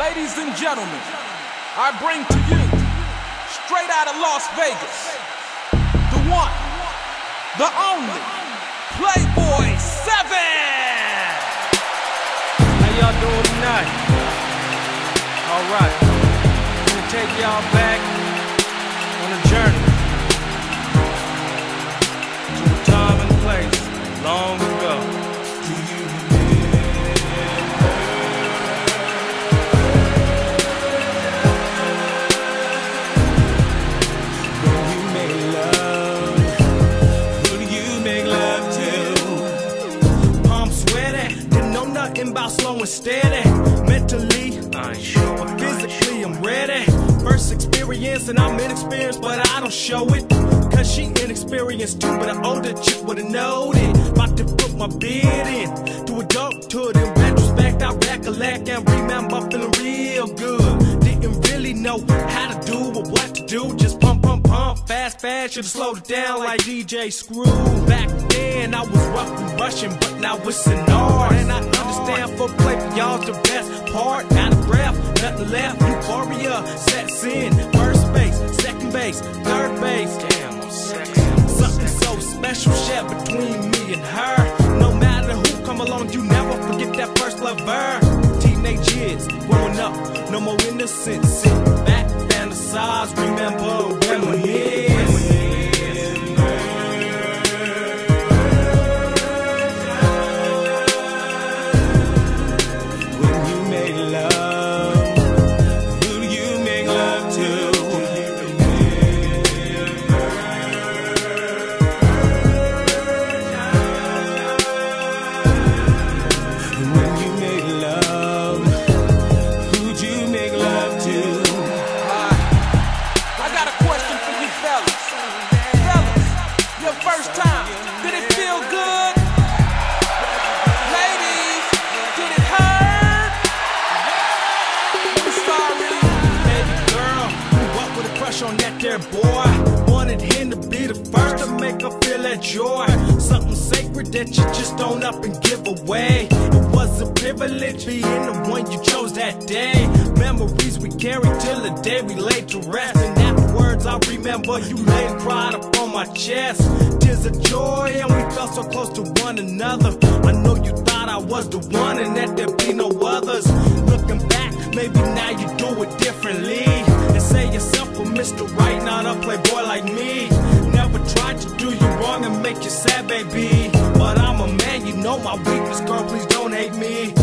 Ladies and gentlemen, I bring to you, straight out of Las Vegas, the one, the only, Playboy 7! How y'all doing tonight? Alright, gonna take y'all back on a journey didn't about slow and steady. Mentally, I ain't sure. physically, I'm ready. First experience, and I'm inexperienced, but I don't show it. Cause she inexperienced too, but an older chick would've known it. About to put my bid in Do a dunk to adulthood. In retrospect, I recollect and remember feeling real good. Didn't really know how to do or what to do. Just pump, pump, pump, fast, fast. Should've slowed it down like DJ Screw. Back then, I was rough and rushing, but now it's an art. And I understand for play for y'all's the best part. Out of breath, nothing left. Euphoria sets in. First base, second base, third base. Damn, I'm. Something so special shared between me and her. No matter who come along, you never forget that first lover. Teenage years, growing up, no more innocence. Love, Wanted him to be the first to make her feel that joy. Something sacred that you just don't up and give away. It was a privilege being the one you chose that day. Memories we carry till the day we lay to rest. And afterwards, I remember you and cried upon my chest. Tears of joy, and we felt so close to one another. I know you thought I was the one, and that there'd be no others. Looking back, maybe now you do it differently. Mr. Right, not a playboy like me. Never tried to do you wrong and make you sad, baby. But I'm a man, you know my weakness, girl, please don't hate me.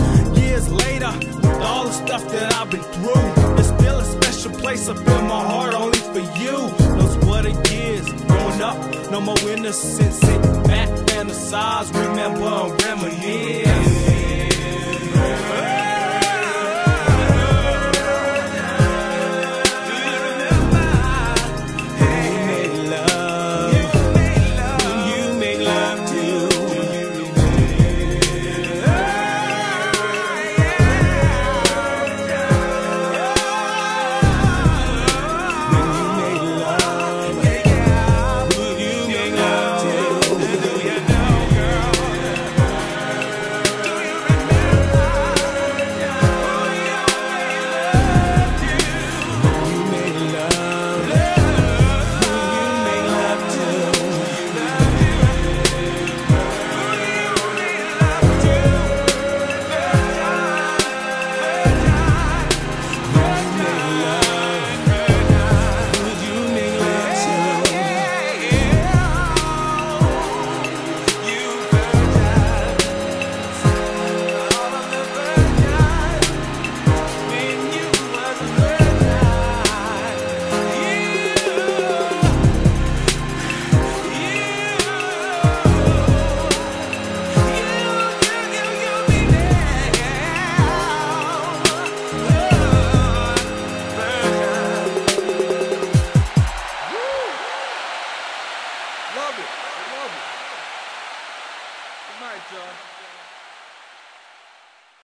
Years later, with all the stuff that I've been through, there's still a special place up in my heart only for you. Knows what it is, growing up, no more innocence. Sit back, fantasize, remember, and reminisce.